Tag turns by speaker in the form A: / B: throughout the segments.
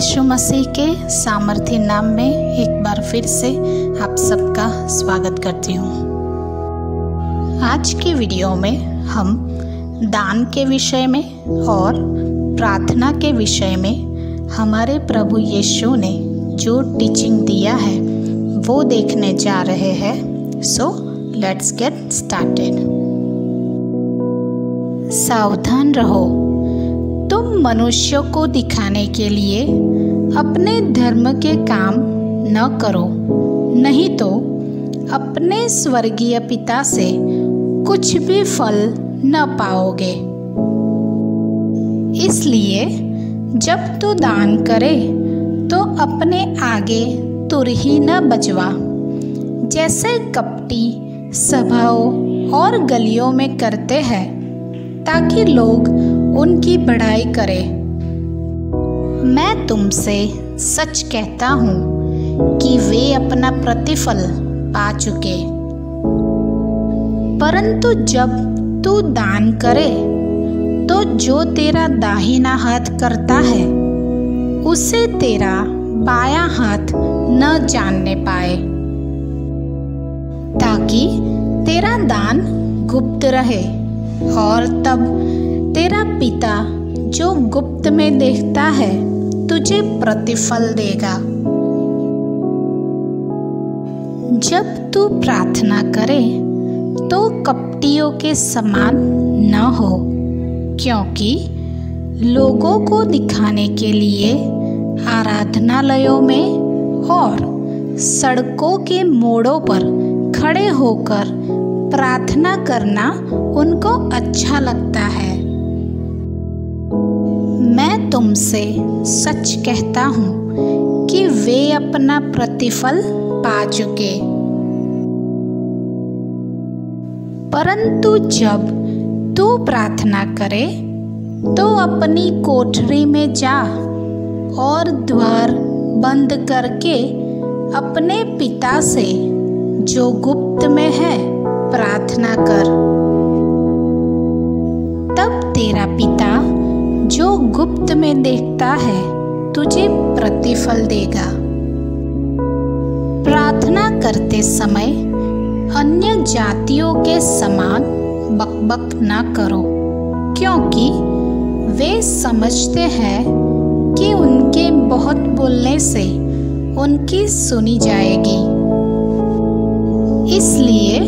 A: यीशु मसीह के सामर्थ्य नाम में एक बार फिर से आप सबका स्वागत करती हूँ। आज की वीडियो में हम दान के विषय में और प्रार्थना के विषय में हमारे प्रभु यीशु ने जो टीचिंग दिया है, वो देखने जा रहे हैं। सो लेट्स गेट स्टार्टेड सावधान रहो। मनुष्यों को दिखाने के लिए अपने धर्म के काम न करो, नहीं तो अपने स्वर्गीय पिता से कुछ भी फल न पाओगे। इसलिए जब तू दान करे तो अपने आगे तुरही न बजवा जैसे कपटी सभाओं और गलियों में करते हैं, ताकि लोग उनकी बढ़ाई करे। मैं तुमसे सच कहता हूँ कि वे अपना प्रतिफल पा चुके। परंतु जब तू दान करे तो जो तेरा दाहिना हाथ करता है, उसे तेरा बायां हाथ न जानने पाए, ताकि तेरा दान गुप्त रहे और तब तेरा पिता, जो गुप्त में देखता है, तुझे प्रतिफल देगा। जब तू प्रार्थना करे तो कपटियों के समान न हो, क्योंकि लोगों को दिखाने के लिए आराधनालयों में और सड़कों के मोड़ों पर खड़े होकर प्रार्थना करना उनको अच्छा लगता है। तुमसे सच कहता हूँ कि वे अपना प्रतिफल पा चुके। परंतु जब तू प्रार्थना करे तो अपनी कोठरी में जा और द्वार बंद करके अपने पिता से, जो गुप्त में है, प्रार्थना कर। तब तेरा पिता गुप्त में देखता है, तुझे प्रतिफल देगा। प्रार्थना करते समय अन्य जातियों के समान बकबक ना करो, क्योंकि वे समझते हैं कि उनके बहुत बोलने से उनकी सुनी जाएगी। इसलिए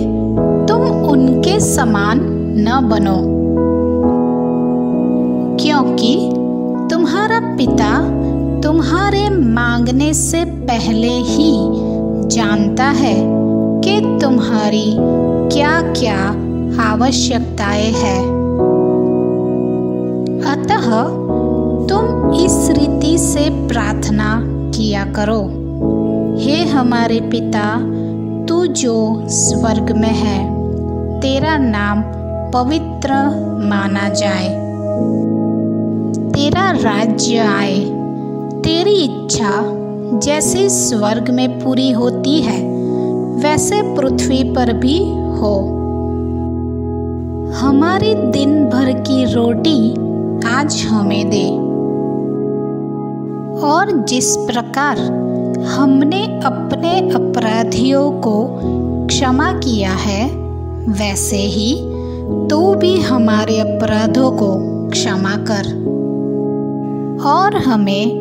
A: तुम उनके समान न बनो। क्योंकि तुम्हारा पिता तुम्हारे मांगने से पहले ही जानता है कि तुम्हारी क्या क्या आवश्यकताएँ हैं। अतः तुम इस रीति से प्रार्थना किया करो। हे हमारे पिता, तू जो स्वर्ग में है, तेरा नाम पवित्र माना जाए। तेरा राज्य आए। तेरी इच्छा जैसे स्वर्ग में पूरी होती है, वैसे पृथ्वी पर भी हो। हमारी दिन भर की रोटी आज हमें दे। और जिस प्रकार हमने अपने अपराधियों को क्षमा किया है, वैसे ही तू भी हमारे अपराधों को क्षमा कर। और हमें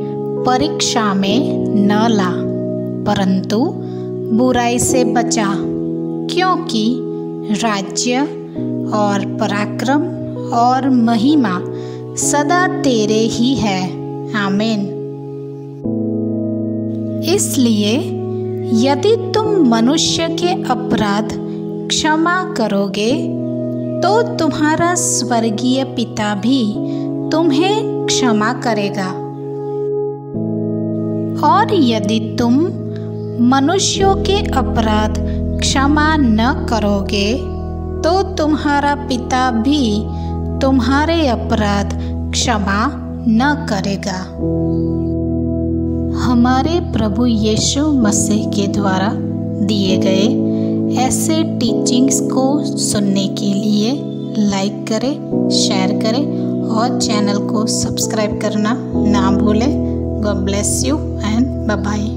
A: परीक्षा में न ला। परंतु बुराई से बचा, क्योंकि राज्य और पराक्रम और महिमा सदा तेरे ही है। आमीन। इसलिए यदि तुम मनुष्य के अपराध क्षमा करोगे तो तुम्हारा स्वर्गीय पिता भी तुम्हें क्षमा करेगा। और यदि तुम मनुष्यों के अपराध क्षमा न करोगे तो तुम्हारा पिता भी तुम्हारे अपराध क्षमा न करेगा। हमारे प्रभु यीशु मसीह के द्वारा दिए गए ऐसे टीचिंग्स को सुनने के लिए लाइक करें शेयर करें और चैनल को सब्सक्राइब करना ना भूलें। God bless you and bye